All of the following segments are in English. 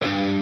Hello,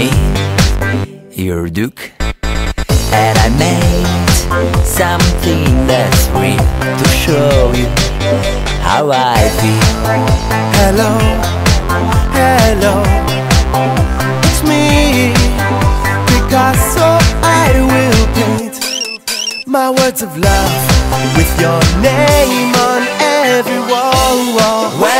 me, your Duke, and I made something that's free to show you how I feel. Hello, hello, it's me, Picasso. I will paint my words of love with your name on every wall. When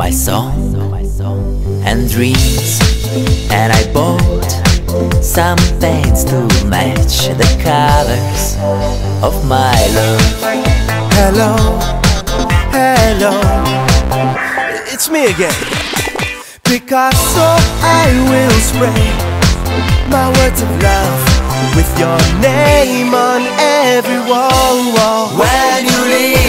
my song, and dreams, and I bought some paints to match the colors of my love. Hello, hello, it's me again. Picasso, I will spray my words of love with your name on every wall. wall. When you leave,